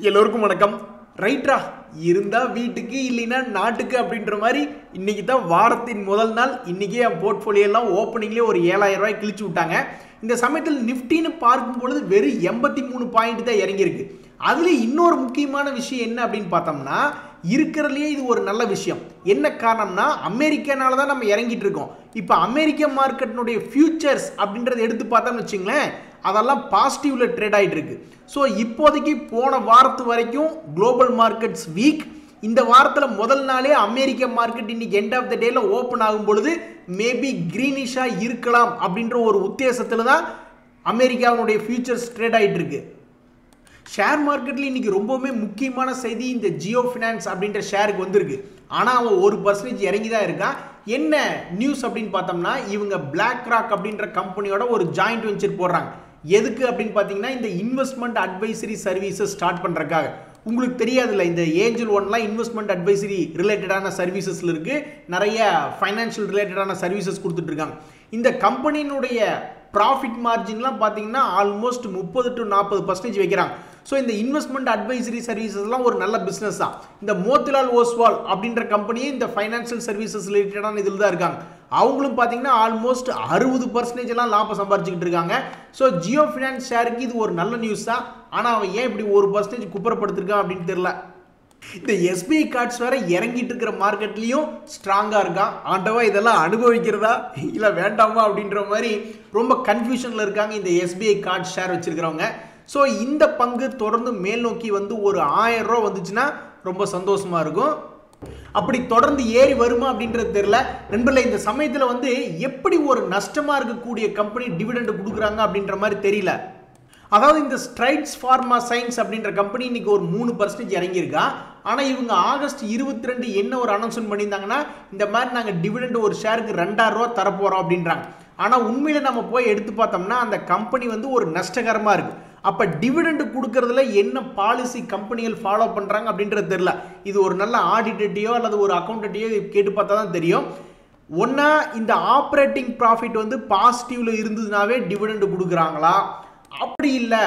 எல்லோருக்கும் வணக்கம். ரைட்ரா இருந்தால் வீட்டுக்கு இல்லைன்னா நாட்டுக்கு அப்படின்ற மாதிரி இன்னைக்கு தான் வாரத்தின் முதல் நாள். இன்றைக்கே என் போர்ட்ஃபோலியோ எல்லாம் ஓப்பனிங்லேயே ஒரு ஏழாயிரம் ரூபாய் கிழிச்சு விட்டாங்க. இந்த சமயத்தில் நிஃப்டின்னு பார்க்கும் பொழுது வெறும் எண்பத்தி மூணு பாயிண்ட் தான் இறங்கியிருக்கு. அதில் இன்னொரு முக்கியமான விஷயம் என்ன அப்படின்னு பார்த்தோம்னா இருக்கிறதுலையே இது ஒரு நல்ல விஷயம். என்ன காரணம்னா அமெரிக்கனால தான் நம்ம இறங்கிட்டு இருக்கோம். இப்போ அமெரிக்க மார்க்கெட்டினுடைய ஃபியூச்சர்ஸ் அப்படின்றத எடுத்து பார்த்தோம்னு வச்சுங்களேன் அதெல்லாம் பாசிட்டிவ்ல ட்ரேட் ஆகிட்டு இருக்கு ஸோ இப்போதைக்கு போன வாரத்து வரைக்கும் குளோபல் மார்க்கெட்ஸ் வீக் இந்த வாரத்தில் முதல் நாளே அமெரிக்க மார்க்கெட் இன்னைக்கு எண்ட் ஆஃப் த டேல ஓப்பன் ஆகும் பொழுது மேபி க்ரீனிஷாக இருக்கலாம் அப்படின்ற ஒரு உத்தேசத்தில் தான் அமெரிக்காவினுடைய ஃபியூச்சர்ஸ் ட்ரேட் ஆகிட்டு இருக்கு ஷேர் மார்க்கெட்டில் இன்னைக்கு ரொம்பவுமே முக்கியமான செய்தி இந்த ஜியோ ஃபினான்ஸ் அப்படின்ற ஷேருக்கு வந்திருக்கு. ஆனால் அவன் ஒரு பர்சன்டேஜ் இறங்கி தான் இருக்கான் என்ன நியூஸ் அப்படின்னு பார்த்தோம்னா இவங்க பிளாக் ராக் அப்படின்ற கம்பெனியோட ஒரு ஜாயிண்ட் வெஞ்சர் போடுறாங்க. எதுக்கு அப்படின்னு பார்த்தீங்கன்னா இந்த இன்வெஸ்ட்மெண்ட் அட்வைசரி சர்வீசஸ் ஸ்டார்ட் பண்ணுறதுக்காக உங்களுக்கு தெரியாதுல்ல இந்த ஏஞ்சல் ஒன்லாம் இன்வெஸ்ட்மெண்ட் அட்வைசரி ரிலேட்டடான சர்வீசஸில் இருக்குது நிறைய ஃபைனான்ஷியல் ரிலேட்டடான சர்வீசஸ் கொடுத்துட்ருக்காங்க. இந்த கம்பெனியினுடைய ப்ராஃபிட் மார்ஜின்லாம் பார்த்தீங்கன்னா ஆல்மோஸ்ட் முப்பது டு நாற்பது பர்சன்டேஜ் வைக்கிறாங்க. ஸோ இந்த இன்வெஸ்ட்மெண்ட் அட்வைசரி சர்வீசஸ்லாம் ஒரு நல்ல பிஸ்னஸ் தான். இந்த மோத்திலால் ஓஸ்வால் அப்படின்ற கம்பெனியே இந்த ஃபைனான்ஷியல் சர்வீசஸ் ரிலேட்டடான இதில் தான் இருக்காங்க. அவங்களும் பார்த்தீங்கன்னா ஆல்மோஸ்ட் அறுபது பர்சன்டேஜ் எல்லாம் லாபம் சம்பாரிச்சுக்கிட்டு இருக்காங்க. ஸோ ஜியோ ஃபினான்ஸ் ஷேருக்கு இது ஒரு நல்ல நியூஸ் தான். ஆனால் அவன் ஏன் இப்படி ஒரு பர்சன்டேஜ் குப்பரப்படுத்திருக்கான் அப்படின்னு தெரியல. இந்த எஸ்பிஐ கார்ட்ஸ் வேற இறங்கிட்டு இருக்கிற மார்க்கெட்லயும் ஸ்ட்ராங்கா இருக்கான். ஆண்டவா இதெல்லாம் அனுபவிக்கிறதா? இல்ல வேண்டாமா அப்படின்ற மாதிரி ரொம்ப கன்ஃபியூஷன்ல இருக்காங்க இந்த எஸ்பிஐ கார்டு ஷேர் வச்சிருக்கிறவங்க. ஸோ இந்த பங்கு தொடர்ந்து மேல் நோக்கி வந்து ஒரு ஆயிரம் ரூபா வந்துச்சுன்னா ரொம்ப சந்தோஷமா இருக்கும். அப்படி தொடர்ந்து ஏறி வருமா அப்படின்றது தெரியல. நண்பர்களே இந்த சமயத்தில் வந்து எப்படி ஒரு நஷ்டமா இருக்கக்கூடிய கம்பெனி டிவிடெண்ட் கொடுக்குறாங்க அப்படின்ற மாதிரி தெரியல. அதாவது இந்த ஸ்ட்ரைட்ஸ் ஃபார்மா சயின்ஸ் அப்படின்ற கம்பெனி இன்னைக்கு ஒரு மூணு பர்சன்டேஜ் இறங்கியிருக்கா. ஆனால் இவங்க ஆகஸ்ட் இருபத்தி ரெண்டு என்ன ஒரு அனௌன்ஸ்மெண்ட் பண்ணியிருந்தாங்கன்னா இந்த மாதிரி நாங்கள் டிவிடெண்ட் ஒரு ஷேருக்கு ரெண்டாயிரம் ரூபா தரப்போகிறோம் அப்படின்றாங்க. ஆனால் உண்மையில் நம்ம போய் எடுத்து பார்த்தோம்னா அந்த கம்பெனி வந்து ஒரு நஷ்டகரமாக இருக்குது அப்போ டிவிடெண்ட் கொடுக்கறதுல என்ன பாலிசி கம்பெனிகள் ஃபாலோ பண்ணுறாங்க அப்படின்றது தெரில இது ஒரு நல்ல ஆடிட்டட்டையோ அல்லது ஒரு அக்கௌண்டட்டையோ கேட்டு பார்த்தா தான் தெரியும். ஒன்றா இந்த ஆப்ரேட்டிங் ப்ராஃபிட் வந்து பாசிட்டிவில் இருந்ததுனாவே டிவிடெண்ட் கொடுக்குறாங்களா? அப்படி இல்லை.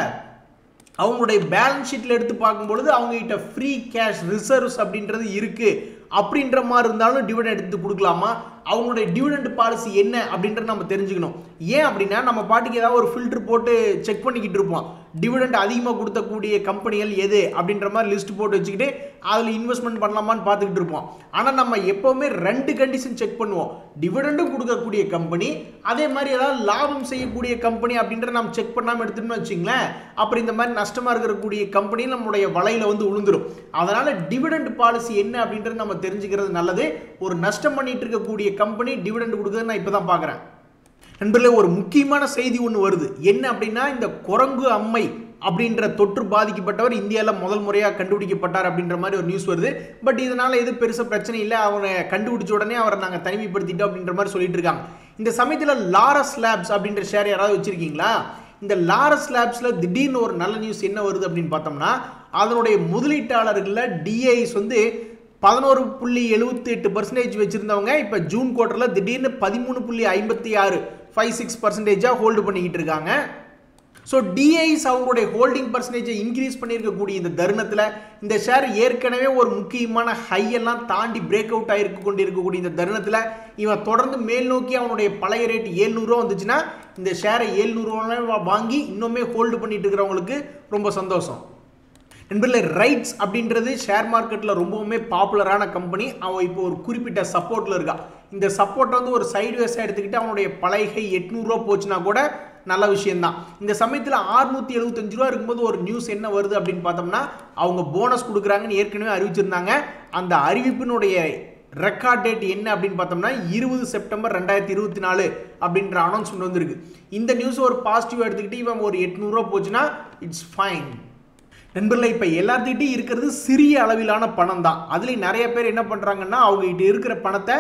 அவங்களுடைய பேலன்ஸ் ஷீட்டில் எடுத்து பார்க்கும்பொழுது அவங்ககிட்ட ஃப்ரீ கேஷ் ரிசர்வ்ஸ் அப்படின்றது இருக்குது அப்படின்ற மாதிரி இருந்தாலும் டிவிடெண்ட் எடுத்து கொடுக்கலாமா? அவங்களுடைய டிவிடெண்ட் பாலிசி என்ன அப்படின்றத நம்ம தெரிஞ்சுக்கணும். ஏன் அப்படின்னா நம்ம பாட்டுக்கு ஏதாவது ஒரு ஃபில்டர் போட்டு செக் பண்ணிக்கிட்டு இருப்போம். டிவிடெண்ட் அதிகமாக கொடுத்தக்கூடிய கம்பெனிகள் எது அப்படின்ற மாதிரி லிஸ்ட் போட்டு வச்சுக்கிட்டு அதில் இன்வெஸ்ட்மெண்ட் பண்ணலாமான்னு பார்த்துக்கிட்டு இருப்போம். ஆனால் நம்ம எப்போவுமே ரெண்டு கண்டிஷன் செக் பண்ணுவோம். டிவிடெண்டும் கொடுக்கக்கூடிய கம்பெனி அதே மாதிரி ஏதாவது லாபம் செய்யக்கூடிய கம்பெனி அப்படின்ற நம்ம செக் பண்ணாமல் எடுத்துட்டோம்னு வச்சுங்களேன் அப்புறம் இந்த மாதிரி நஷ்டமாக இருக்கக்கூடிய கம்பெனி நம்மளுடைய வலையில் வந்து விழுந்துடும் அதனால் டிவிடெண்ட் பாலிசி என்ன அப்படின்றது நம்ம தெரிஞ்சுக்கிறது நல்லது. ஒரு நஷ்டம் பண்ணிட்டு இருக்கக்கூடிய கம்பெனி டிவிடெண்ட் கொடுக்குது நான் இப்போ தான் பார்க்குறேன். நண்பர்களே ஒரு முக்கியமான செய்தி ஒன்று வருது. என்ன அப்படின்னா இந்த குரங்கு அம்மை அப்படின்ற தொற்று பாதிக்கப்பட்டவர் இந்தியாவில் முதல் முறையாக கண்டுபிடிக்கப்பட்டார் அப்படின்ற மாதிரி ஒரு நியூஸ் வருது. பட் இதனால் எது பெருசாக பிரச்சனை இல்லை. அவனை கண்டுபிடிச்ச உடனே அவரை நாங்கள் தனிமைப்படுத்திட்டோம் அப்படின்ற மாதிரி சொல்லிட்டு இருக்காங்க. இந்த சமயத்தில் லாரஸ் லேப்ஸ் அப்படின்ற ஷேர் யாராவது வச்சுருக்கீங்களா? இந்த லாரஸ் லேப்ஸில் திடீர்னு ஒரு நல்ல நியூஸ் என்ன வருது அப்படின்னு பார்த்தோம்னா அதனுடைய முதலீட்டாளர்களில் டிஐஸ் வந்து பதினோரு புள்ளி எழுபத்தி எட்டு பர்சன்டேஜ் வச்சுருந்தவங்க இப்போ ஜூன் குவார்ட்டரில் திடீர்னு பதிமூணு புள்ளி ஐம்பத்தி ஆறு ஃபைவ் சிக்ஸ் பர்சன்டேஜாக ஹோல்டு பண்ணிக்கிட்டு இருக்காங்க. ஸோ டிஐஸ் அவங்களுடைய ஹோல்டிங் பர்சன்டேஜை இன்க்ரீஸ் பண்ணியிருக்கக்கூடிய இந்த தருணத்தில் இந்த ஷேர் ஏற்கனவே ஒரு முக்கியமான ஹையெல்லாம் தாண்டி பிரேக் அவுட் ஆகிருக்க கொண்டு இருக்கக்கூடிய இந்த தருணத்தில் இவன் தொடர்ந்து மேல் நோக்கி அவனுடைய பழைய ரேட் ஏழ்நூறுவா வந்துச்சுன்னா இந்த ஷேரை ஏழ்நூறுவா வாங்கி இன்னுமே ஹோல்டு பண்ணிட்டு இருக்கிறவங்களுக்கு ரொம்ப சந்தோஷம். நண்பர்களே ரைட்ஸ் அப்படின்றது ஷேர் மார்க்கெட்டில் ரொம்பவுமே பாப்புலரான கம்பெனி அவன் இப்போ ஒரு குறிப்பிட்ட சப்போர்ட்டில் இருக்கா. இந்த சப்போர்ட் வந்து ஒரு சைடு வேஸாக எடுத்துக்கிட்டு அவனுடைய பழைகை எட்நூறுரூவா போச்சுன்னா கூட நல்ல விஷயம்தான். இந்த சமயத்தில் ஆறுநூற்றி எழுபத்தஞ்சு ரூபா இருக்கும்போது ஒரு நியூஸ் என்ன வருது அப்படின்னு பார்த்தோம்னா அவங்க போனஸ் கொடுக்குறாங்கன்னு ஏற்கனவே அறிவிச்சிருந்தாங்க. அந்த அறிவிப்பினுடைய ரெக்கார்ட் டேட் என்ன அப்படின்னு பார்த்தோம்னா இருபது செப்டம்பர் ரெண்டாயிரத்தி இருபத்தி நாலு அப்படின்ற அனௌன்ஸ்மெண்ட் வந்திருக்கு. இந்த நியூஸ் ஒரு பாசிட்டிவாக எடுத்துக்கிட்டு இவன் ஒரு எட்நூறுரூவா போச்சுன்னா இட்ஸ் ஃபைன் நண்பர்களே இப்போ எல்லாத்துக்கிட்டையும் இருக்கிறது சிறிய அளவிலான பணம் தான் அதுலேயும் நிறைய பேர் என்ன பண்ணுறாங்கன்னா அவங்ககிட்ட இருக்கிற பணத்தை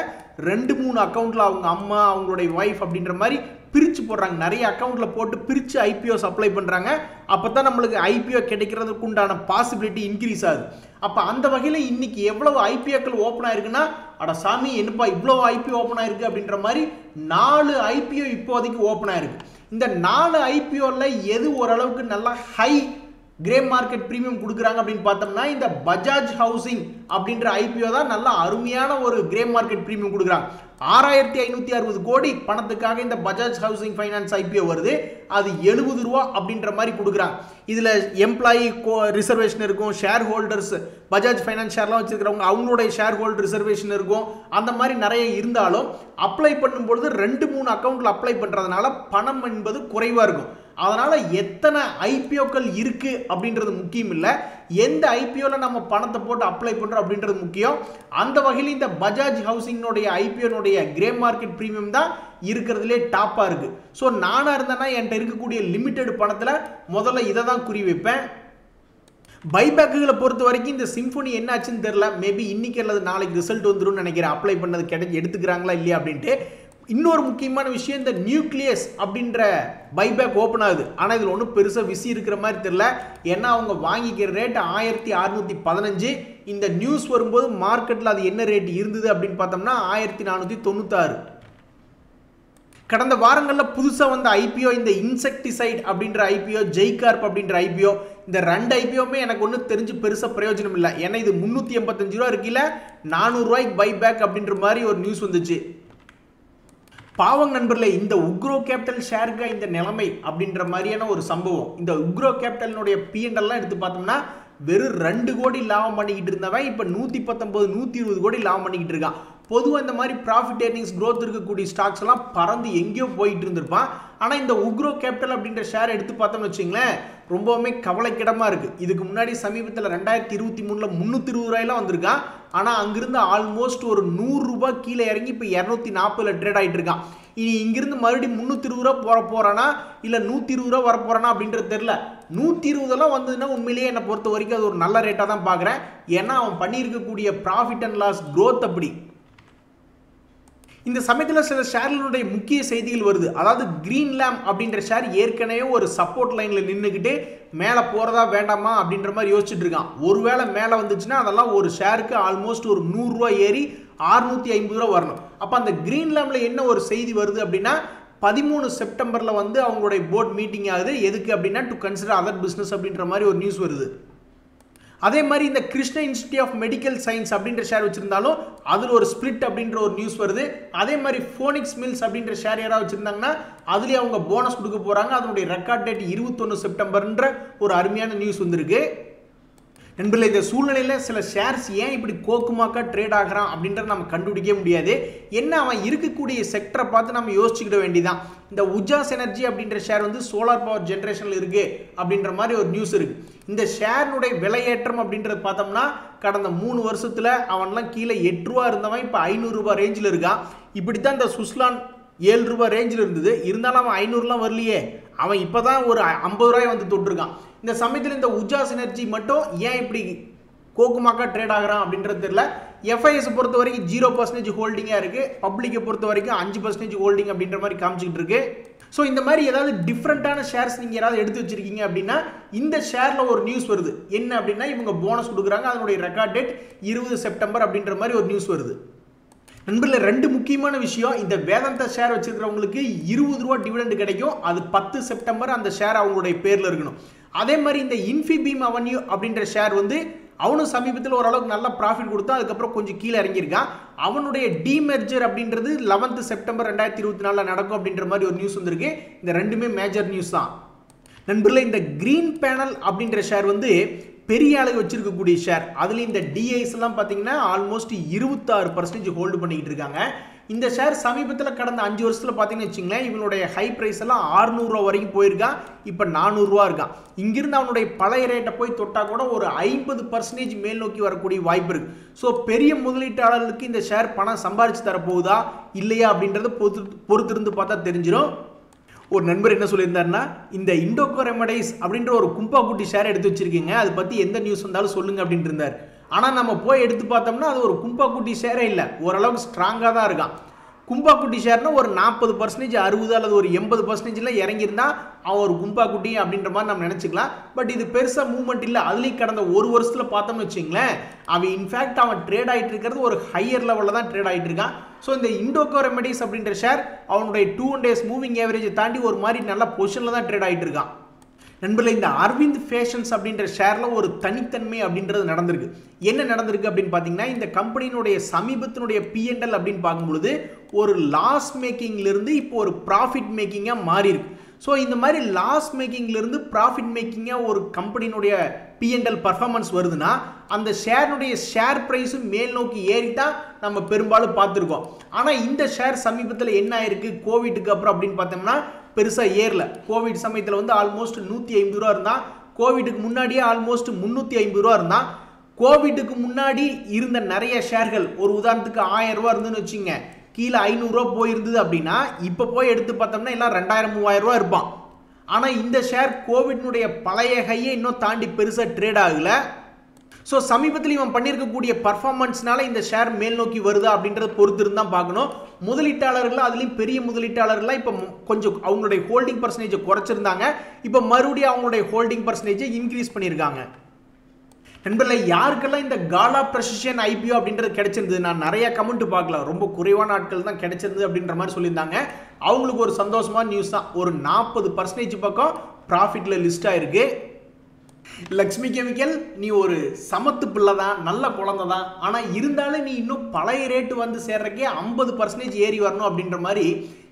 ரெண்டு மூணு அக்கௌண்ட்டில் அவங்க அம்மா அவங்களுடைய ஒய்ஃப் அப்படின்ற மாதிரி பிரித்து போடுறாங்க. நிறைய அக்கௌண்ட்டில் போட்டு பிரித்து ஐபிஓ சப்ளை பண்ணுறாங்க அப்போ தான் நம்மளுக்கு ஐபிஓ கிடைக்கிறதுக்கு உண்டான பாசிபிலிட்டி இன்க்ரீஸ் ஆகுது. அப்போ அந்த வகையில் இன்னைக்கு எவ்வளவு ஐபிஓக்கள் ஓப்பன் ஆயிருக்குன்னா அட சாமி என்னப்பா இவ்வளோ ஐபிஓ ஓப்பன் ஆயிருக்கு அப்படின்ற மாதிரி நாலு ஐபிஓ இப்போதைக்கு ஓப்பன் ஆயிருக்கு. இந்த நாலு ஐபிஓவில் எது ஓரளவுக்கு நல்லா ஹை கிரே மார்க்கெட் பிரீமியம் கொடுக்குறாங்க அப்படின்னு பார்த்தோம்னா இந்த பஜாஜ் ஹவுசிங் அப்படின்ற ஐபிஓ தான் நல்ல அருமையான ஒரு கிரே மார்க்கெட் ப்ரீமியம் கொடுக்குறாங்க. ஆறாயிரத்தி ஐநூற்றி அறுபது கோடி பணத்துக்காக இந்த பஜாஜ் ஹவுசிங் ஃபைனான்ஸ் ஐபிஓ வருது. அது எழுபது ரூபா அப்படின்ற மாதிரி கொடுக்குறாங்க. இதில் எம்ப்ளாயி கோ ரிசர்வேஷன் இருக்கும் ஷேர் ஹோல்டர்ஸ் பஜாஜ் ஃபைனான்ஸ் ஷேர்லாம் வச்சுருக்கிறவங்க அவங்களுடைய ஷேர் ஹோல்டர் ரிசர்வேஷன் இருக்கும். அந்த மாதிரி நிறைய இருந்தாலும் அப்ளை பண்ணும்பொழுது ரெண்டு மூணு அக்கௌண்ட்டில் அப்ளை பண்ணுறதுனால பணம் என்பது குறைவாக இருக்கும். அதனால் எத்தனை ஐபிஓக்கள் இருக்குது அப்படின்றது முக்கியம் இல்லை. எந்த ஐபிஓவில் நம்ம பணத்தை போட்டு அப்ளை பண்ணுறோம் அப்படின்றது முக்கியம். அந்த வகையில் இந்த பஜாஜ் ஹவுசிங்கினுடைய ஐபிஓனுடைய கிரே மார்க்கெட் ப்ரீமியம் தான் இருக்கிறதுலே டாப்பாக இருக்குது ஸோ நானாக இருந்தேன்னா என்கிட்ட இருக்கக்கூடிய லிமிட்டெட் பணத்தில் முதல்ல இதை தான் குறி வைப்பேன். பைபேக்குகளை பொறுத்த வரைக்கும் இந்த சிம்ஃபோனி என்னாச்சுன்னு தெரில மேபி இன்னைக்கு அல்லது நாளைக்கு ரிசல்ட் வந்துடும் நினைக்கிறேன். அப்ளை பண்ணது கிடைச்சி எடுத்துக்கிறாங்களா இல்லையா அப்படின்ட்டு. இன்னொரு முக்கியமான விஷயம் இந்த நியூக்ளியஸ் அப்படின்ற பைபேக் ஓப்பன் ஆகுது. ஆனால் இதில் ஒன்றும் பெருசாக விசி இருக்கிற மாதிரி தெரில ஏன்னா அவங்க வாங்கிக்கிற ரேட் ஆயிரத்தி அறுநூற்றி பதினஞ்சு. இந்த நியூஸ் வரும்போது மார்க்கெட்டில் அது என்ன ரேட் இருந்தது அப்படின்னு பார்த்தோம்னா ஆயிரத்தி நானூற்றி தொண்ணூத்தாறு. கடந்த வாரங்களில் புதுசாக வந்த ஐபிஓ இந்த இன்செக்டிசைட் அப்படின்ற ஐபிஓ ஜெய்கார்ப் அப்படின்ற ஐபிஓ இந்த ரெண்டு ஐபிஓமே எனக்கு ஒன்றும் தெரிஞ்சு பெருசாக பிரயோஜனம் இல்லை. ஏன்னா இது முந்நூற்றி எண்பத்தஞ்சு ரூபா இருக்குல்ல நானூறுரூவாய்க்கு பைபேக் அப்படின்ற மாதிரி ஒரு நியூஸ் வந்துச்சு. பாவம் நண்பர்களே இந்த உக்ரோ கேபிட்டல் ஷேருக்கு இந்த நிலைமை அப்படின்ற மாதிரியான ஒரு சம்பவம். இந்த உக்ரோ கேபிட்டலினுடைய பிஎன்எல்லாம் எடுத்து பார்த்தோம்னா வெறும் ரெண்டு கோடி லாபம் பண்ணிக்கிட்டு இருந்தவன் இப்போ நூற்றி பத்தொம்பது நூற்றி இருபது கோடி லாபம் பண்ணிக்கிட்டு இருக்கான். பொதுவாக இந்த மாதிரி ப்ராஃபிட் ஏர்னிங்ஸ் க்ரோத் இருக்கக்கூடிய ஸ்டாக்ஸ் எல்லாம் பறந்து எங்கேயோ போயிட்டு இருந்திருப்பான். ஆனால் இந்த உக்ரோ கேபிட்டல் அப்படின்ற ஷேர் எடுத்து பார்த்தோம்னு வச்சுங்களேன் ரொம்பவுமே கவலைக்கிடமாக இருக்குது இதுக்கு முன்னாடி சமீபத்தில் ரெண்டாயிரத்தி இருபத்தி மூணில் முந்நூற்றி இருபது ரூபாயெல்லாம் வந்திருக்கான். ஆனால் அங்கிருந்து ஆல்மோஸ்ட் ஒரு நூறுரூபா கீழே இறங்கி இப்போ இரநூத்தி நாற்பதில் ட்ரேட் ஆகிட்டு இருக்கான். இனி இங்கிருந்து மறுபடியும் முந்நூற்றி இருபது ரூபா போகிற போகிறானா இல்லை நூற்றி இருபது ரூபா வர போகிறானா அப்படின்றது தெரில நூற்றி இருபதெல்லாம் வந்ததுன்னா உண்மையிலேயே என்னை பொறுத்த வரைக்கும் அது ஒரு நல்ல ரேட்டாக தான் பார்க்குறேன் ஏன்னா அவன் பண்ணியிருக்கக்கூடிய ப்ராஃபிட் அண்ட் லாஸ் க்ரோத் அப்படி. இந்த சமயத்தில் சில ஷேர்களுடைய முக்கிய செய்திகள் வருது. அதாவது கிரீன் லேம் அப்படின்ற ஷேர் ஏற்கனவே ஒரு சப்போர்ட் லைனில் நின்றுக்கிட்டு மேலே போகிறதா வேண்டாமா அப்படின்ற மாதிரி யோசிச்சுட்டு இருக்கான். ஒருவேளை மேலே வந்துச்சுன்னா அதெல்லாம் ஒரு ஷேருக்கு ஆல்மோஸ்ட் ஒரு நூறுரூவா ஏறி அறுநூற்றி ஐம்பது ரூபா வரணும். அப்போ அந்த கிரீன் லேமில் என்ன ஒரு செய்தி வருது அப்படின்னா பதிமூணு செப்டம்பரில் வந்து அவங்களுடைய போர்ட் மீட்டிங் ஆகுது. எதுக்கு அப்படின்னா டு கன்சிடர் அதர் பிஸ்னஸ் அப்படின்ற மாதிரி ஒரு நியூஸ் வருது. அதே மாதிரி இந்த Krishna institute of medical science அப்படின்ற ஷேர் வச்சிருந்தாலும் அதில் ஒரு ஸ்பிளிட் அப்படின்ற ஒரு நியூஸ் வருது. அதே மாதிரி ஃபோனிக்ஸ் மில்ஸ் அப்படின்ற ஷேர் யாராவது வச்சிருந்தாங்கன்னா அதுலேயே அவங்க போனஸ் கொடுக்க போகிறாங்க அதனுடைய ரெக்கார்ட் டேட் இருபத்தொன்று செப்டம்பர்ன்ற ஒரு அருமையான நியூஸ் வந்திருக்கு. நண்பர்களே இந்த சூழ்நிலையில் சில ஷேர்ஸ் ஏன் இப்படி கோக்குமாக்கா ட்ரேட் ஆகிறான் அப்படின்றத நம்ம கண்டுபிடிக்க முடியாது. என்ன அவன் இருக்கக்கூடிய செக்டரை பார்த்து நம்ம யோசிச்சுக்கிட வேண்டியதான் இந்த உஜாஸ் எனர்ஜி அப்படின்ற ஷேர் வந்து சோலார் பவர் ஜென்ரேஷனில் இருக்குது அப்படின்ற மாதிரி ஒரு நியூஸ் இருக்குது இந்த ஷேர்னுடைய விலையேற்றம் அப்படின்றது பார்த்தோம்னா கடந்த மூணு வருஷத்தில் அவன்லாம் கீழே எட்டு ரூபா இருந்தவன் இப்போ ஐநூறுரூபா ரேஞ்சில் இருக்கான். இப்படி தான் இந்த சுஸ்லான் ஏழு ரூபா ரேஞ்சில் இருந்தது. இருந்தாலும் அவன் ஐநூறுலாம் வரலையே. அவன் இப்போ தான் ஒரு ஐம்பது ரூபாய் வந்து தொட்டிருக்கான். இந்த சமயத்தில் இந்த உஜாஸ் எனர்ஜி மட்டும் ஏன் இப்படி கோக்குமாக்கா ட்ரேட் ஆகிறான் அப்படின்றது தெரியல. எஃப்ஐஎஸ் பொறுத்த வரைக்கும் ஜீரோ பர்சன்டேஜ் ஹோல்டிங்காக இருக்குது பப்ளிக்கை பொறுத்த வரைக்கும் அஞ்சு பர்சன்டேஜ் ஹோல்டிங் அப்படின்ற மாதிரி காமிச்சிக்கிட்டு இருக்கு. ஸோ இந்த மாதிரி ஏதாவது டிஃப்ரெண்ட்டான ஷேர்ஸ் நீங்கள் யாராவது எடுத்து வச்சிருக்கீங்க அப்படின்னா இந்த ஷேரில் ஒரு நியூஸ் வருது. என்ன அப்படின்னா இவங்க போனஸ் கொடுக்குறாங்க. அதனுடைய ரெக்கார்ட் டேட் இருபது செப்டம்பர் அப்படின்ற மாதிரி ஒரு நியூஸ் வருது. நண்பரில் ரெண்டு முக்கியமான விஷயம். இந்த வேதாந்தா ஷேர் வச்சிருக்கிறவங்களுக்கு இருபது ரூபா டிவிடெண்ட் கிடைக்கும். அது பத்து செப்டம்பர் அந்த ஷேர் அவங்களுடைய பேரில் இருக்கணும். அதே மாதிரி இந்த இன்ஃபிபீம் அவென்யூ அப்படின்ற ஷேர் வந்து அவனும் சமீபத்தில் ஓரளவுக்கு நல்ல ப்ராஃபிட் கொடுத்தா அதுக்கப்புறம் கொஞ்சம் கீழே இறங்கியிருக்கான். அவனுடைய டிமெர்ஜர் அப்படின்றது லெவன்த்து செப்டம்பர் ரெண்டாயிரத்தி இருபத்தி நாலில் நடக்கும் அப்படின்ற மாதிரி ஒரு நியூஸ் வந்திருக்கு. இந்த ரெண்டுமே மேஜர் நியூஸ் தான். நண்பர்களே இந்த கிரீன் பேனல் அப்படின்ற ஷேர் வந்து பெரிய அளவு வச்சிருக்கக்கூடிய ஷேர் அதுலேயும் இந்த டிஐஸ் எல்லாம் பார்த்தீங்கன்னா ஆல்மோஸ்ட் இருபத்தாறு பர்சன்டேஜ் ஹோல்டு பண்ணிக்கிட்டு இருக்காங்க. இந்த ஷேர் சமீபத்தில் கடந்த அஞ்சு வருஷத்தில் பார்த்தீங்கன்னு வச்சுங்களேன் இவனுடைய ஹை ப்ரைஸ் எல்லாம் ஆறுநூறுவா வரைக்கும் போயிருக்கான். இப்போ நானூறுரூவா இருக்கான். இங்கிருந்து அவனுடைய பழைய ரேட்டை போய் தொட்டால் கூட ஒரு ஐம்பது பர்சன்டேஜ் மேல் நோக்கி வரக்கூடிய வாய்ப்பு இருக்கு. ஸோ பெரிய முதலீட்டாளர்களுக்கு இந்த ஷேர் பணம் சம்பாரிச்சு தரப்போகுதா? இல்லையா அப்படின்றத பொறுத்து பொறுத்திருந்து பார்த்தா தெரிஞ்சிடும் ஒரு நண்பர் என்ன சொல்லியிருந்தாருன்னா இந்த இண்டோகோ ரெமடைஸ் அப்படின்ற ஒரு கும்பா குட்டி ஷேர் எடுத்து வச்சிருக்கீங்க. அதை பற்றி எந்த நியூஸ் வந்தாலும் சொல்லுங்க அப்படின்ட்டு இருந்தார். ஆனால் நம்ம போய் எடுத்து பார்த்தோம்னா அது ஒரு கும்பாக்குட்டி ஷேரே இல்லை. ஓரளவுக்கு ஸ்ட்ராங்காக தான் இருக்கான். கும்பாக்குட்டி ஷேர்னா ஒரு நாற்பது பர்சன்டேஜ் அறுபது அல்லது ஒரு எண்பது பர்சன்டேஜ்லாம் இறங்கியிருந்தால் அவன் ஒரு கும்பாக்குட்டி அப்படின்ற மாதிரி நம்ம நினச்சிக்கலாம். பட் இது பெருசாக மூவ்மெண்ட் இல்லை. அதுலேயும் கடந்த ஒரு வருஷத்தில் பார்த்தோம்னு வச்சிங்களேன் அவன் இன்ஃபேக்ட் அவன் ட்ரேட் ஆகிட்டு இருக்கிறது ஒரு ஹையர் லெவலில் தான் ட்ரேட் ஆகிட்டு இருக்கான். ஸோ இந்த இண்டோகோ ரெமடிஸ் அப்படின்ற ஷேர் அவனுடைய டூ டேஸ் மூவிங் ஏவரேஜை தாண்டி ஒரு மாதிரி நல்ல பொசிஷனில் தான் ட்ரேட் ஆகிட்டு இருக்கான். நண்பர்களே இந்த அரவிந்த் ஃபேஷன்ஸ் அப்படின்ற ஷேரில் ஒரு தனித்தன்மை அப்படின்றது நடந்திருக்கு. என்ன நடந்திருக்கு அப்படின்னு பார்த்தீங்கன்னா இந்த கம்பெனியினுடைய சமீபத்தினுடைய பிஎன்எல் அப்படின்னு பார்க்கும்பொழுது ஒரு லாஸ் மேக்கிங்லேருந்து இப்போ ஒரு ப்ராஃபிட் மேக்கிங்காக மாறியிருக்கு. ஸோ இந்த மாதிரி லாஸ் மேக்கிங்லேருந்து ப்ராஃபிட் மேக்கிங்காக ஒரு கம்பெனியினுடைய பிஎன்எல் பர்ஃபார்மன்ஸ் வருதுன்னா அந்த ஷேர்னுடைய ஷேர் ப்ரைஸும் மேல் நோக்கி ஏறித்தான் நம்ம பெரும்பாலும் பார்த்துருக்கோம். ஆனால் இந்த ஷேர் சமீபத்தில் என்ன ஆயிருக்கு? கோவிட்டுக்கு அப்புறம் அப்படின்னு பார்த்தோம்னா பெருசாக ஏறல. கோவிட் சமயத்தில் வந்து ஆல்மோஸ்ட் நூற்றி ஐம்பது ரூபா இருந்தால் கோவிட்டுக்கு முன்னாடியே ஆல்மோஸ்ட் முந்நூற்றி ஐம்பது ரூபா இருந்தால் கோவிட்டுக்கு முன்னாடி இருந்த நிறைய ஷேர்கள் ஒரு உதாரணத்துக்கு ஆயிரம் ரூபா இருந்துன்னு வச்சுங்க கீழே ஐநூறுரூவா போயிருந்தது அப்படின்னா இப்போ போய் எடுத்து பார்த்தோம்னா எல்லாம் ரெண்டாயிரம் மூவாயிரம் ரூபா இருப்பான். ஆனால் இந்த ஷேர் கோவிட்னுடைய பழைய கையை இன்னும் தாண்டி பெருசாக ட்ரேட் ஆகலை. ஸோ சமீபத்தில் இவன் பண்ணியிருக்கக்கூடிய பர்ஃபார்மன்ஸ்னால இந்த ஷேர் மேல் நோக்கி வருதா அப்படின்றத பொறுத்து இருந்தால் பார்க்கணும். முதலீட்டாளர்கள் அதுலேயும் பெரிய முதலீட்டாளர்கள்லாம் இப்போ கொஞ்சம் அவங்களுடைய ஹோல்டிங் பர்சன்டேஜை குறைச்சிருந்தாங்க. இப்போ மறுபடியும் அவங்களுடைய ஹோல்டிங் பர்சன்டேஜை இன்க்ரீஸ் பண்ணியிருக்காங்க நண்பர்களே யாருக்கெல்லாம் இந்த காலா ப்ரெசிஷன் ஐபிஓ அப்படின்றது கிடைச்சிருந்தது? நான் நிறைய கமெண்ட் பார்க்கல ரொம்ப குறைவான ஆட்கள் தான் கிடைச்சிருந்தது அப்படின்ற மாதிரி சொல்லியிருந்தாங்க. அவங்களுக்கு ஒரு சந்தோஷமான நியூஸ் தான். ஒரு நாற்பது பர்சன்டேஜ் பக்கம் ப்ராஃபிட்டில் லிஸ்ட் ஆயிருக்கு. லக்ஷ்மி கெமிக்கல் நீ ஒரு சமத்து பிள்ளை தான் நல்ல குழந்தை தான் ஆனால் இருந்தாலும் நீ இன்னும் பழைய ரேட்டு வந்து சேர்றக்கே ஐம்பது பர்சன்டேஜ் ஏறி வரணும் அப்படின்ற மாதிரி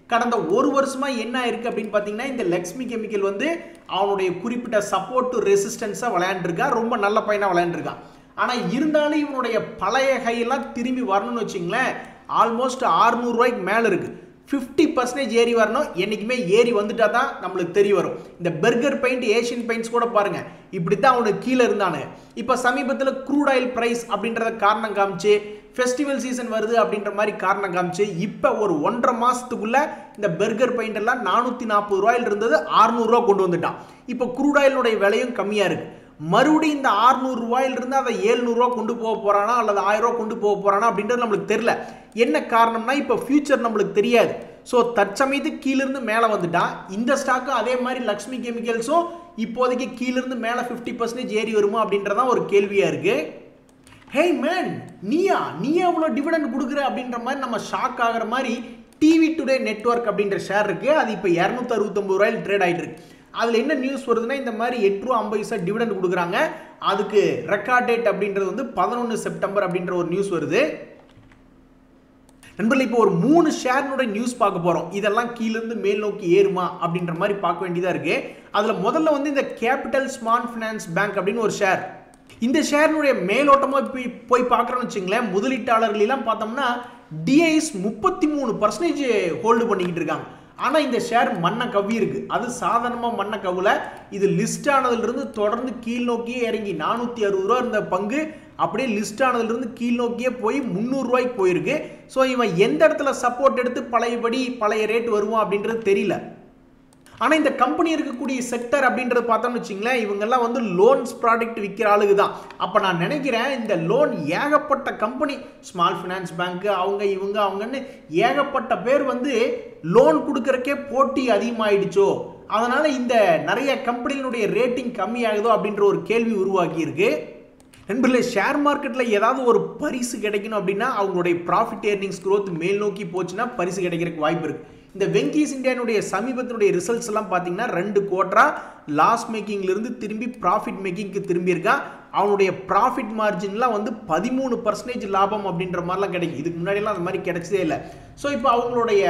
கடந்த ஒரு வருஷமாக என்ன ஆயிருக்கு அப்படின்னு பார்த்தீங்கன்னா இந்த லக்ஷ்மி கெமிக்கல் வந்து அவனுடைய குறிப்பிட்ட சப்போர்ட் டு ரெசிஸ்டன்ஸாக விளையாண்டுருக்கா ரொம்ப நல்ல பையனாக விளையாண்டுருக்கான் ஆனால் இருந்தாலும் இவனுடைய பழைய கையெல்லாம் திரும்பி வரணும்னு வச்சிங்களேன் ஆல்மோஸ்ட் ஆறுநூறுவாய்க்கு மேலே இருக்குது ஃபிஃப்டி பர்சன்டேஜ் ஏறி வரணும். என்றைக்குமே ஏறி வந்துட்டால் தான் நம்மளுக்கு தெரிய வரும். இந்த பெர்கர் பெயிண்ட் ஏஷியன் பெயிண்ட்ஸ் கூட பாருங்க. இப்படி தான் அவனுக்கு கீழே இருந்தானு. இப்போ சமீபத்தில் க்ரூட் ஆயில் ப்ரைஸ் அப்படின்றத காரணம் காமிச்சு ஃபெஸ்டிவல் சீசன் வருது அப்படின்ற மாதிரி காரணம் காமிச்சு இப்போ ஒரு ஒன்றரை மாதத்துக்குள்ளே இந்த பெர்கர் பெயிண்ட் எல்லாம் நானூற்றி நாற்பது ரூபாயில் இருந்தது அறுநூறுவா கொண்டு வந்துட்டான். இப்போ க்ரூட் ஆயிலுடைய விலையும் கம்மியாக இருக்குது மறுபடியும் இந்த ஆறுநூறு ரூபாயிலிருந்து அதை ஏழ்நூறுவா கொண்டு போக போகிறானா அல்லது ஆயிரம் ரூபா கொண்டு போக போகிறானா அப்படின்றது நம்மளுக்கு தெரியல. என்ன காரணம்னா இப்போ ஃபியூச்சர் நம்மளுக்கு தெரியாது. ஸோ தற்சமயத்துக்கு கீழிருந்து மேலே வந்துட்டான் இந்த ஸ்டாக்கும் அதே மாதிரி லக்ஷ்மி கெமிக்கல்ஸும் இப்போதைக்கு கீழிருந்து மேலே ஃபிஃப்டி பர்சன்டேஜ் ஏறி வருமா அப்படின்றதான் ஒரு கேள்வியாக இருக்குது ஹேய் மேன் நீயா? நீ எவ்வளோ டிவிடெண்ட் கொடுக்குற அப்படின்ற மாதிரி நம்ம ஷாக் ஆகிற மாதிரி டிவி டுடே நெட்ஒர்க் அப்படின்ற ஷேர் இருக்குது அது இப்போ இரநூத்தி அறுபத்தொம்பது ரூபாயில் ட்ரேட் ஆகிட்டு இருக்கு. அதில் என்ன நியூஸ் வருதுன்னா இந்த மாதிரி எட்டு ரூபா ஐம்பது பைசா டிவிடெண்ட் கொடுக்குறாங்க. அதுக்கு ரெக்கார்ட் டேட் அப்படின்றது வந்து பதினொன்று செப்டம்பர் அப்படின்ற ஒரு நியூஸ் வருது. நண்பர்கள் இப்போ ஒரு மூணு ஷேர்னுடைய நியூஸ் பார்க்க போகிறோம் இதெல்லாம் கீழேருந்து மேல் நோக்கி ஏறுமா அப்படின்ற மாதிரி பார்க்க வேண்டியதாக இருக்குது அதில் முதல்ல வந்து இந்த கேபிட்டல் ஸ்மால் ஃபினான்ஸ் பேங்க் அப்படின்னு ஒரு ஷேர் இந்த ஷேர்னுடைய மேலோட்டமாக போய் போய் பார்க்குறோன்னு வச்சுங்களேன் முதலீட்டாளர்களெல்லாம் பார்த்தோம்னா டிஐஎஸ் முப்பத்தி மூணு பர்சன்டேஜ் ஹோல்டு பண்ணிக்கிட்டு இருக்காங்க. ஆனால் இந்த ஷேர் மண்ணை கவ்வி இருக்கு. அது சாதாரணமாக மண்ணை கவுல இது லிஸ்ட் ஆனதுலேருந்து தொடர்ந்து கீழ் நோக்கியே இறங்கி நானூற்றி அறுபது ரூபா இருந்த பங்கு அப்படியே லிஸ்ட் ஆனதுலேருந்து கீழ் நோக்கியே போய் முந்நூறுரூவாய்க்கு போயிருக்கு. ஸோ இவன் எந்த இடத்துல சப்போர்ட் எடுத்து பழையபடி பழைய ரேட் வருவான் அப்படின்றது தெரியல. ஆனால் இந்த கம்பெனி இருக்கக்கூடிய செக்டர் அப்படின்றது பார்த்தோம்னு வச்சிங்களேன் இவங்கெல்லாம் வந்து லோன்ஸ் ப்ராடக்ட் விற்கிற ஆளுக்கு தான் அப்போ நான் நினைக்கிறேன் இந்த லோன் ஏகப்பட்ட கம்பெனி ஸ்மால் ஃபினான்ஸ் பேங்க்கு அவங்க இவங்க அவங்கன்னு ஏகப்பட்ட பேர் வந்து லோன் கொடுக்கறக்கே போட்டி அதிகமாகிடுச்சோ அதனால் இந்த நிறைய கம்பெனிகளுடைய ரேட்டிங் கம்மியாகுதோ அப்படின்ற ஒரு கேள்வி உருவாக்கியிருக்கு நண்பர்களே ஷேர் மார்க்கெட்டில் ஏதாவது ஒரு பரிசு கிடைக்கணும் அப்படின்னா அவங்களுடைய ப்ராஃபிட் ஏர்னிங்ஸ் க்ரோத் மேல் நோக்கி போச்சுன்னா பரிசு கிடைக்கிறதுக்கு வாய்ப்பு இருக்குது இந்த வெங்கீஸ் இந்தியானுடைய சமீபத்தினுடைய ரிசல்ட்ஸ் எல்லாம் பார்த்தீங்கன்னா ரெண்டு குவார்டரா லாஸ் மேக்கிங்லேருந்து திரும்பி ப்ராஃபிட் மேக்கிங்க்கு திரும்பியிருக்கான் அவனுடைய ப்ராஃபிட் மார்ஜின்லாம் வந்து பதிமூணு பர்சன்டேஜ் லாபம் அப்படின்ற மாதிரிலாம் கிடைக்கும் இதுக்கு முன்னாடிலாம் அந்த மாதிரி கிடைச்சதே இல்லை. ஸோ இப்போ அவங்களுடைய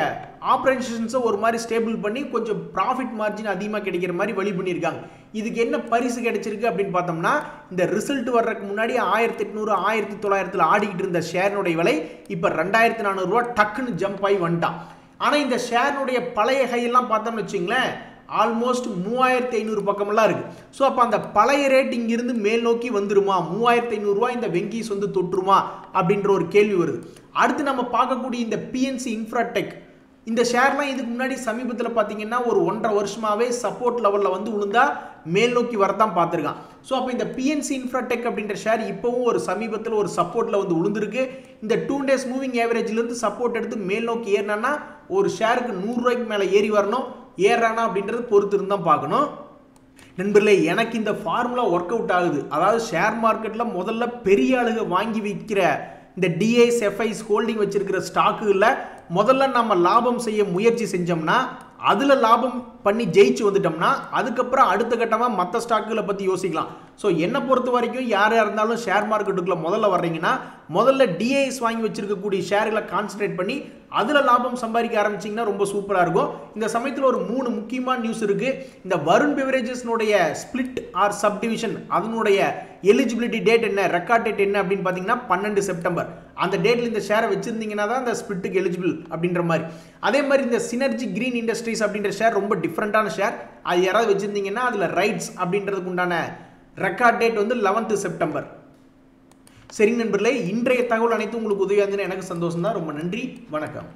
ஆப்ரேஷன்ஸை ஒரு மாதிரி ஸ்டேபிள் பண்ணி கொஞ்சம் ப்ராஃபிட் மார்ஜின் அதிகமாக கிடைக்கிற மாதிரி வழி பண்ணியிருக்காங்க. இதுக்கு என்ன பரிசு கிடைச்சிருக்கு அப்படின்னு பார்த்தோம்னா இந்த ரிசல்ட் வர்றதுக்கு முன்னாடி ஆயிரத்தி எட்நூறு ஆயிரத்தி தொள்ளாயிரத்தில் ஆடிக்கிட்டு இருந்த ஷேரினுடைய விலை இப்போ ரெண்டாயிரத்தி நானூறுரூவா டக்குன்னு ஜம்ப் ஆகி வந்துட்டான். ஆனால் இந்த ஷேருடைய பழைய கையெல்லாம் பார்த்தோம்னு வச்சிங்களேன் ஆல்மோஸ்ட் மூவாயிரத்தி ஐநூறு பக்கமெல்லாம் இருக்குது ஸோ அப்போ அந்த பழைய ரேட் இங்கிருந்து மேல் நோக்கி வந்துருமா? மூவாயிரத்தி ஐநூறுரூவா இந்த வெங்கீஸ் வந்து தொற்றுமா? அப்படின்ற ஒரு கேள்வி வருது. அடுத்து நம்ம பார்க்கக்கூடிய இந்த பிஎன்சி இன்ஃப்ராடெக் இந்த ஷேர்லாம் இதுக்கு முன்னாடி சமீபத்தில் பார்த்தீங்கன்னா ஒரு ஒன்றரை வருஷமாகவே சப்போர்ட் லெவலில் வந்து விழுந்தா மேல் நோக்கி வரதான் பார்த்துருக்கான். ஸோ அப்போ இந்த பிஎன்சி இன்ஃப்ராடெக் அப்படின்ற ஷேர் இப்போவும் ஒரு சமீபத்தில் ஒரு சப்போர்ட்டில் வந்து விழுந்திருக்கு இந்த டூ டேஸ் மூவிங் ஆவரேஜ்லேருந்து சப்போர்ட் எடுத்து மேல் நோக்கி ஏறினா ஒரு ஷேருக்கு நூறுரூவாய்க்கு மேலே ஏறி வரணும் ஏறானா அப்படின்றது பொறுத்து இருந்தால் பார்க்கணும். நண்பர்களே எனக்கு இந்த ஃபார்முலா ஒர்க் அவுட் ஆகுது. அதாவது ஷேர் மார்க்கெட்டில் முதல்ல பெரிய ஆளுக வாங்கி விற்கிற இந்த டிஐஸ் எஃப்ஐஸ் ஹோல்டிங் வச்சிருக்கிற ஸ்டாக்குகளில் முதல்ல நம்ம லாபம் செய்ய முயற்சி செஞ்சோம்னா அதில் லாபம் பண்ணி ஜெயிச்சு வந்துட்டோம்னா அதுக்கப்புறம் அடுத்த கட்டமாக மற்ற ஸ்டாக்குகளை பற்றி யோசிக்கலாம். ஸோ என்னை பொறுத்த வரைக்கும் யாராக இருந்தாலும் ஷேர் மார்க்கெட்டுக்குள்ளே முதல்ல வர்றீங்கன்னா முதல்ல டிஐஎஸ் வாங்கி வச்சிருக்கக்கூடிய ஷேர்களை கான்சன்ட்ரேட் பண்ணி அதில் லாபம் சம்பாதிக்க ஆரம்பிச்சிங்கன்னா ரொம்ப சூப்பராக இருக்கும். இந்த சமயத்தில் ஒரு மூணு முக்கியமான நியூஸ் இருக்குது இந்த வருண் பெவரேஜஸ்னுடைய ஸ்பிளிட் ஆர் சப்டிவிஷன் அதனுடைய எலிஜிபிலிட்டி டேட் என்ன ரெக்கார்ட் டேட் என்ன அப்படின்னு பார்த்தீங்கன்னா பன்னெண்டு செப்டம்பர். அந்த டேட்டில் இந்த ஷேரை வச்சிருந்தீங்கன்னா தான் அந்த ஸ்பிளிட்டுக்கு எலிஜிபிள் அப்படின்ற மாதிரி. அதே மாதிரி இந்த சினர்ஜி கிரீன் இண்டஸ்ட்ரீஸ் அப்படின்ற ஷேர் ரொம்ப டிஃப்ரெண்ட்டான ஷேர் அது யாராவது வச்சிருந்தீங்கன்னா அதில் ரைட்ஸ் அப்படின்றதுக்கு உண்டான ரெக்கார்ட் டேட் வந்து லெவன்த்து செப்டம்பர் சரிங்க நண்பர்களே இன்றைய தகவல் அனைத்தும் உங்களுக்கு உதவியாக இருந்ததுன்னு எனக்கு சந்தோஷம் தான் ரொம்ப நன்றி வணக்கம்.